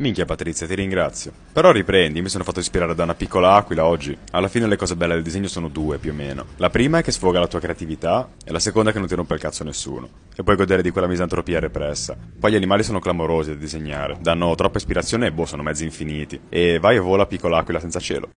Minchia Patrizia, ti ringrazio. Però riprendi, mi sono fatto ispirare da una piccola aquila oggi. Alla fine le cose belle del disegno sono due, più o meno. La prima è che sfoga la tua creatività, e la seconda è che non ti rompe il cazzo nessuno. E puoi godere di quella misantropia repressa. Poi gli animali sono clamorosi da disegnare, danno troppa ispirazione e boh, sono mezzi infiniti. E vai e vola piccola aquila senza cielo.